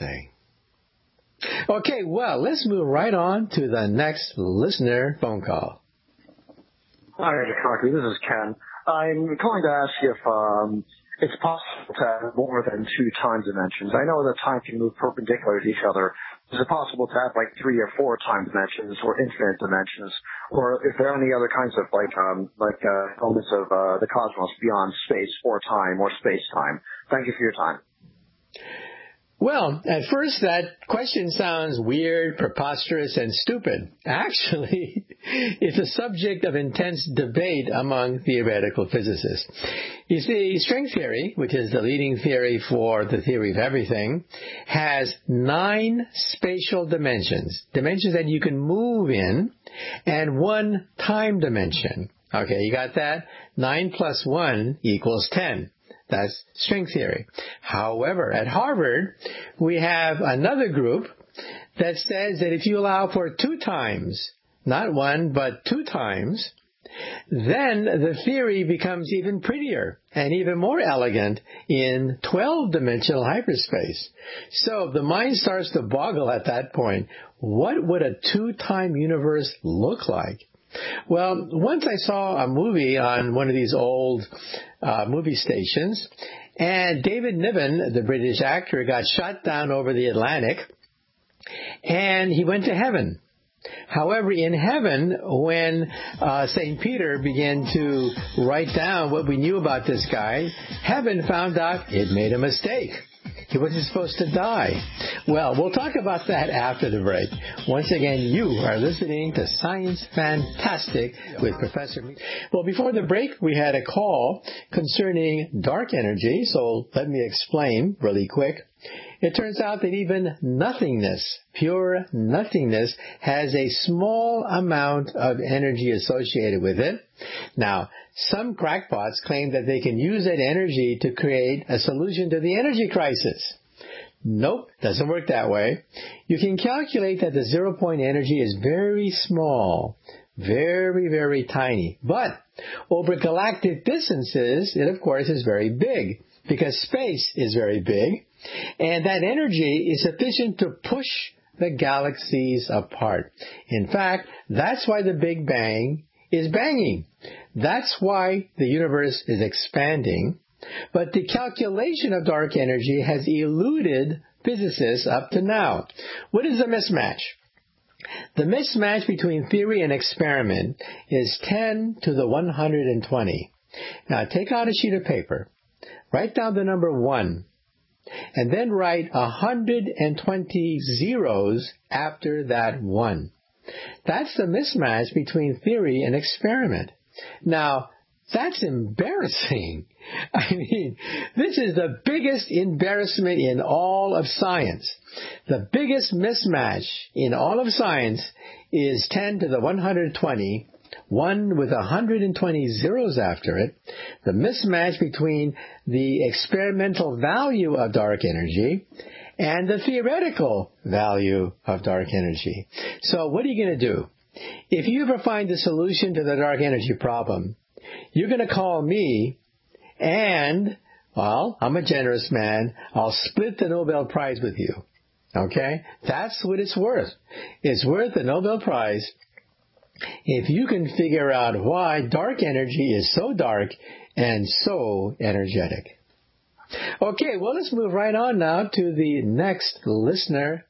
everything. Okay, well, let's move right on to the next listener phone call. Hi, Dr. This is Ken. I'm calling to ask if um, it's possible to have more than two time dimensions. I know that time can move perpendicular to each other. Is it possible to have like three or four time dimensions or infinite dimensions? Or if there are any other kinds of like um, like uh, elements of uh, the cosmos beyond space or time or space time? Thank you for your time. Well, at first that question sounds weird, preposterous, and stupid. Actually, it's a subject of intense debate among theoretical physicists. You see, string theory, which is the leading theory for the theory of everything, has nine spatial dimensions, dimensions that you can move in, and one time dimension. Okay, you got that? Nine plus one equals ten. That's string theory. However, at Harvard, we have another group that says that if you allow for two times, not one, but two times, then the theory becomes even prettier and even more elegant in 12 dimensional hyperspace. So the mind starts to boggle at that point. What would a two time universe look like? Well, once I saw a movie on one of these old uh, movie stations, and David Niven, the British actor, got shot down over the Atlantic, and he went to heaven. However, in heaven, when uh, St. Peter began to write down what we knew about this guy, heaven found out it made a mistake. He wasn't supposed to die. Well, we'll talk about that after the break. Once again, you are listening to Science Fantastic with Professor. Well, before the break, we had a call concerning dark energy, so let me explain really quick. It turns out that even nothingness, pure nothingness, has a small amount of energy associated with it. Now, some crackpots claim that they can use that energy to create a solution to the energy crisis. Nope, doesn't work that way. You can calculate that the zero point energy is very small, very, very tiny. But over galactic distances, it of course is very big because space is very big and that energy is sufficient to push the galaxies apart. In fact, that's why the Big Bang is banging. That's why the universe is expanding. But the calculation of dark energy has eluded physicists up to now. What is the mismatch? The mismatch between theory and experiment is 10 to the 120. Now take out a sheet of paper, write down the number 1, and then write 120 zeros after that 1. That's the mismatch between theory and experiment. Now, that's embarrassing. I mean, this is the biggest embarrassment in all of science. The biggest mismatch in all of science is 10 to the 120, one with 120 zeros after it, the mismatch between the experimental value of dark energy and the theoretical value of dark energy. So what are you going to do? If you ever find the solution to the dark energy problem, you're going to call me and, well, I'm a generous man. I'll split the Nobel Prize with you. Okay? That's what it's worth. It's worth the Nobel Prize if you can figure out why dark energy is so dark and so energetic. Okay, well, let's move right on now to the next listener